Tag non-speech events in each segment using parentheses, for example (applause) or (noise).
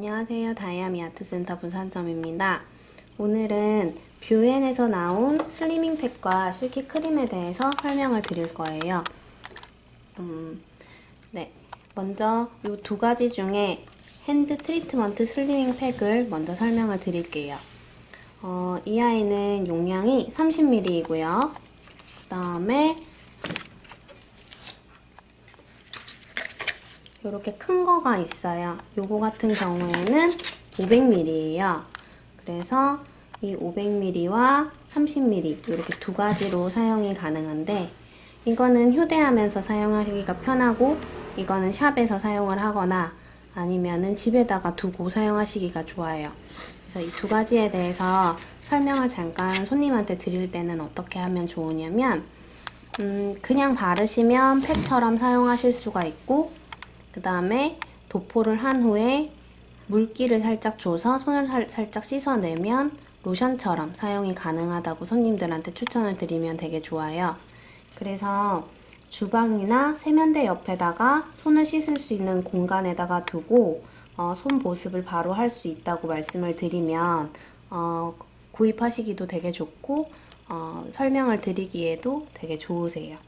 안녕하세요. 다이아미 아트센터 부산점입니다. 오늘은 뷰엔에서 나온 slimming 팩과 silky 크림에 대해서 설명을 드릴 거예요. 음, 네. 먼저 이 두 가지 중에 hand treatment slimming 팩을 먼저 설명을 드릴게요. 어, 이 아이는 용량이 30ml이고요. 그 다음에 이렇게 큰 거가 있어요. 요거 같은 경우에는 500ml예요. 그래서 이 500ml와 30ml 이렇게 두 가지로 사용이 가능한데 이거는 휴대하면서 사용하기가 편하고 이거는 샵에서 사용을 하거나 아니면은 집에다가 두고 사용하시기가 좋아요. 그래서 이 두 가지에 대해서 설명을 잠깐 손님한테 드릴 때는 어떻게 하면 좋으냐면 음, 그냥 바르시면 팩처럼 사용하실 수가 있고 그 다음에 도포를 한 후에 물기를 살짝 줘서 손을 살, 살짝 씻어내면 로션처럼 사용이 가능하다고 손님들한테 추천을 드리면 되게 좋아요. 그래서 주방이나 세면대 옆에다가 손을 씻을 수 있는 공간에다가 두고 어, 손 보습을 바로 할 수 있다고 말씀을 드리면 어, 구입하시기도 되게 좋고 어, 설명을 드리기에도 되게 좋으세요.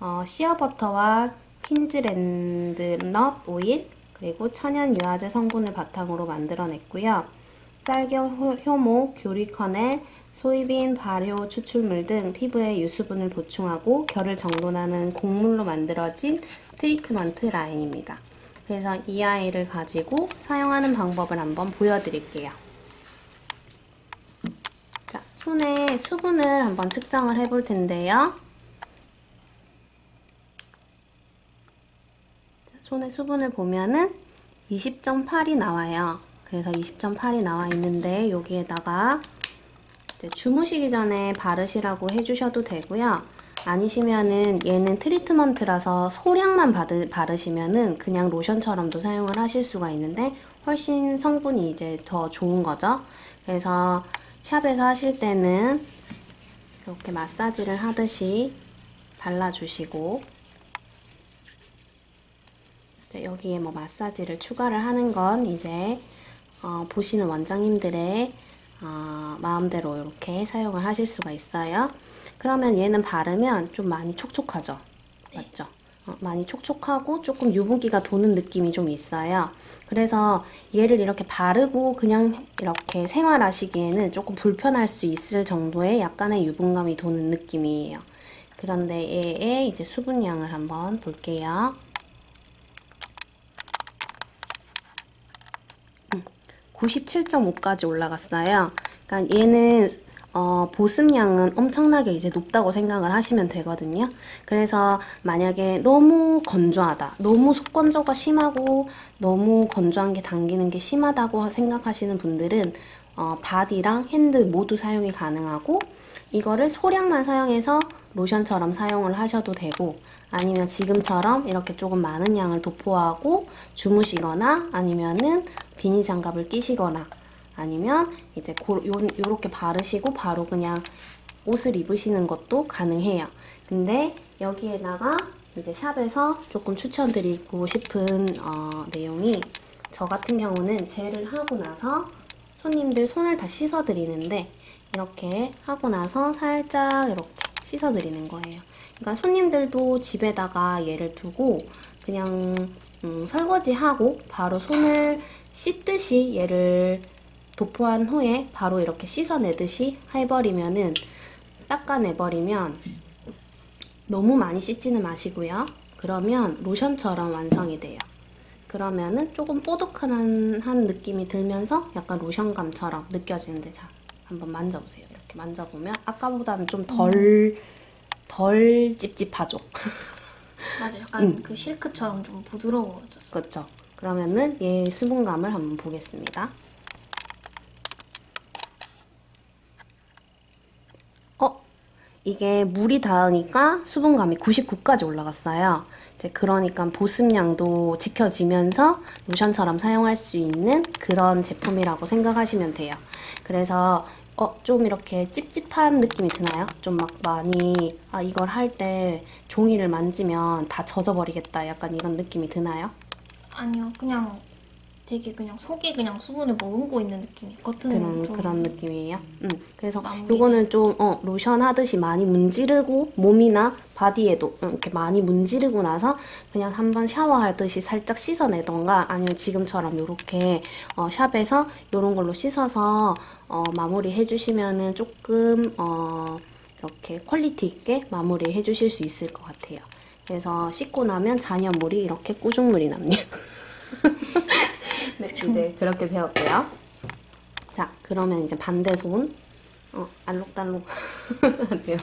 어, shea butter와 Queensland nut oil 그리고 천연 유화제 성분을 바탕으로 만들어냈고요. 쌀겨 효모, 귀리 kernel, soybean, 발효 추출물 등 피부에 유수분을 보충하고 결을 정돈하는 곡물로 만들어진 treatment 라인입니다. 그래서 이 아이를 가지고 사용하는 방법을 한번 보여드릴게요. 자, 손에 수분을 한번 측정을 해볼 텐데요. 손의 수분을 보면은 20.8이 나와요. 그래서 20.8이 나와 있는데 여기에다가 주무시기 전에 바르시라고 해주셔도 되고요. 아니시면은 얘는 트리트먼트라서 소량만 바르, 바르시면은 그냥 로션처럼도 사용을 하실 수가 있는데 훨씬 성분이 이제 더 좋은 거죠. 그래서 샵에서 하실 때는 이렇게 마사지를 하듯이 발라주시고 여기에 뭐 마사지를 추가를 하는 건 이제 어, 보시는 원장님들의 어, 마음대로 이렇게 사용을 하실 수가 있어요. 그러면 얘는 바르면 좀 많이 촉촉하죠? 네. 맞죠? 어, 많이 촉촉하고 조금 유분기가 도는 느낌이 좀 있어요. 그래서 얘를 이렇게 바르고 그냥 이렇게 생활하시기에는 조금 불편할 수 있을 정도의 약간의 유분감이 도는 느낌이에요. 그런데 얘의 이제 수분량을 한번 볼게요. 97.5까지 올라갔어요. 그러니까 얘는 어, 보습량은 엄청나게 이제 높다고 생각을 하시면 되거든요. 그래서 만약에 너무 건조하다, 너무 속건조가 심하고 너무 건조한 게 당기는 게 심하다고 생각하시는 분들은 어, body랑 hand 모두 사용이 가능하고 이거를 소량만 사용해서 로션처럼 사용을 하셔도 되고 아니면 지금처럼 이렇게 조금 많은 양을 도포하고 주무시거나 아니면은 비닐 장갑을 끼시거나 아니면 이제 고, 요, 요렇게 바르시고 바로 그냥 옷을 입으시는 것도 가능해요. 근데 여기에다가 이제 샵에서 조금 추천드리고 싶은 어, 내용이 저 같은 경우는 젤을 하고 나서 손님들 손을 다 씻어드리는데 이렇게 하고 나서 살짝 이렇게 씻어드리는 거예요. 그러니까 손님들도 집에다가 얘를 두고 그냥 음, 설거지하고 바로 손을 씻듯이 얘를 도포한 후에 바로 이렇게 씻어내듯이 해버리면은 닦아내버리면 너무 많이 씻지는 마시고요. 그러면 로션처럼 완성이 돼요. 그러면은 조금 뽀득한 한 느낌이 들면서 약간 로션감처럼 느껴지는데 자 한번 만져보세요. 이렇게 만져보면 아까보다는 좀 덜덜 찝찝하죠. 맞아, (laughs) 약간 음. 그 실크처럼 좀 부드러워졌어. 그렇죠. 그러면은 얘 수분감을 한번 보겠습니다. 이게 물이 닿으니까 수분감이 99까지 올라갔어요. 이제 그러니까 보습량도 지켜지면서 로션처럼 사용할 수 있는 그런 제품이라고 생각하시면 돼요. 그래서 어, 좀 이렇게 찝찝한 느낌이 드나요? 좀 막 많이 아 이걸 할 때 종이를 만지면 다 젖어버리겠다 약간 이런 느낌이 드나요? 아니요, 그냥 되게 그냥 속이 그냥 수분을 머금고 있는 느낌이 겉은 그런 좀 그런 느낌이에요. 음, 그래서. 요거는 좀 어, 로션 하듯이 많이 문지르고 몸이나 body에도 이렇게 많이 문지르고 나서 그냥 한번 샤워하듯이 살짝 씻어내던가 아니면 지금처럼 요렇게 어, shop에서 요런 걸로 씻어서 어, 마무리 해주시면은 조금 어, 이렇게 quality 있게 마무리 해주실 수 있을 것 같아요. 그래서 씻고 나면 잔여물이 이렇게 꾸중물이 납니다. (laughs) 네, 이제 그렇게 배웠고요. 자, 그러면 이제 반대 손. 어, 알록달록 (laughs) 안 돼요.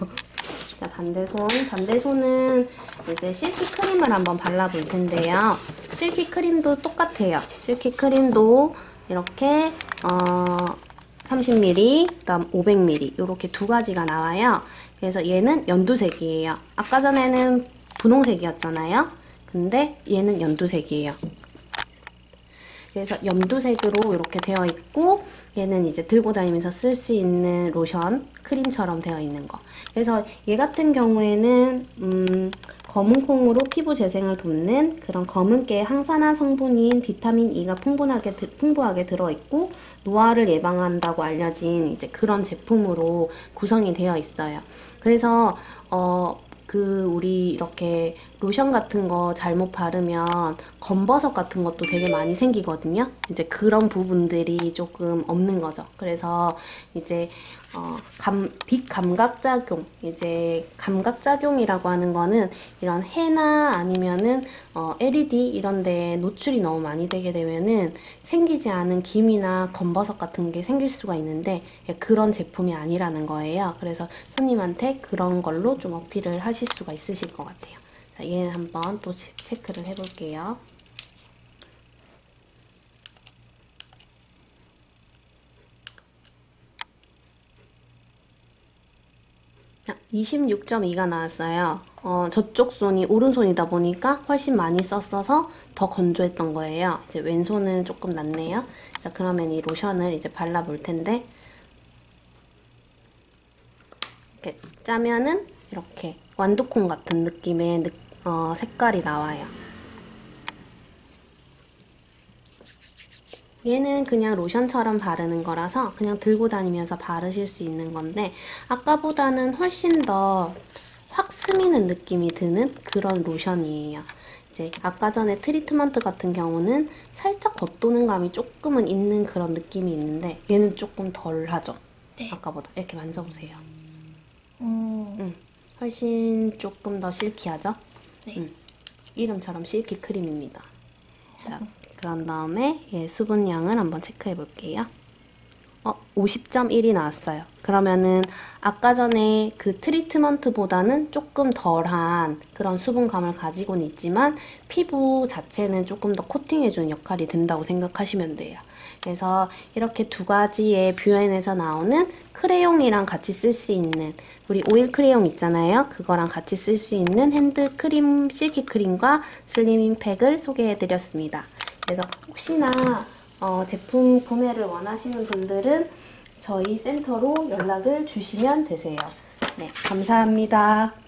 자, 반대 손. 반대 손은 이제 실키 크림을 한번 발라볼 텐데요. 실키 크림도 똑같아요. 실키 크림도 이렇게, 어, 30ml, 그다음 500ml 이렇게 두 가지가 나와요. 그래서 얘는 연두색이에요. 아까 전에는 분홍색이었잖아요. 근데 얘는 연두색이에요. 그래서 연두색으로 이렇게 되어 있고 얘는 이제 들고 다니면서 쓸 수 있는 로션 크림처럼 되어 있는 거. 그래서 얘 같은 경우에는 음, 검은 콩으로 피부 재생을 돕는 그런 검은깨의 항산화 성분인 비타민 E가 풍부하게 드- 풍부하게 들어 있고 노화를 예방한다고 알려진 이제 그런 제품으로 구성이 되어 있어요. 그래서 어 그 우리 이렇게 로션 같은 거 잘못 바르면 검버섯 같은 것도 되게 많이 생기거든요. 이제 그런 부분들이 조금 없는 거죠. 그래서 이제 어, 감, 빛 감각 작용, 이제 감각 작용이라고 하는 거는 이런 해나 아니면은 어, LED 이런 데 노출이 너무 많이 되게 되면은 생기지 않은 김이나 검버섯 같은 게 생길 수가 있는데 예, 그런 제품이 아니라는 거예요. 그래서 손님한테 그런 걸로 좀 어필을 하실 수가 있으실 것 같아요. 자, 얘는 한번 또 체- 체크를 해볼게요. 자, 26.2가 나왔어요. 어, 저쪽 손이 오른손이다 보니까 훨씬 많이 썼어서 더 건조했던 거예요. 이제 왼손은 조금 낫네요. 자, 그러면 이 로션을 이제 발라볼 텐데, 이렇게 짜면은 이렇게 완두콩 같은 느낌의 느- 어, 색깔이 나와요. 얘는 그냥 로션처럼 바르는 거라서 그냥 들고 다니면서 바르실 수 있는 건데 아까보다는 훨씬 더 확 스미는 느낌이 드는 그런 로션이에요. 이제 아까 전에 트리트먼트 같은 경우는 살짝 겉도는 감이 조금은 있는 그런 느낌이 있는데 얘는 조금 덜 하죠. 네. 아까보다 이렇게 만져보세요. 음, 음, 훨씬 조금 더 실키하죠? 네. 음. 이름처럼 실키 크림입니다. 자, 그런 다음에 얘 수분량을 한번 체크해 볼게요. 어, 50.1이 나왔어요. 그러면은 아까 전에 그 treatment보다는 조금 덜한 그런 수분감을 가지고는 있지만 피부 자체는 조금 더 코팅해주는 역할이 된다고 생각하시면 돼요. 그래서 이렇게 두 가지의 뷰엔에서 나오는 크레용이랑 같이 쓸 수 있는 우리 오일 크레용 있잖아요. 그거랑 같이 쓸 수 있는 hand 크림, silky 크림과 slimming 팩을 소개해드렸습니다. 그래서 혹시나 어, 제품 구매를 원하시는 분들은 저희 센터로 연락을 주시면 되세요. 네, 감사합니다.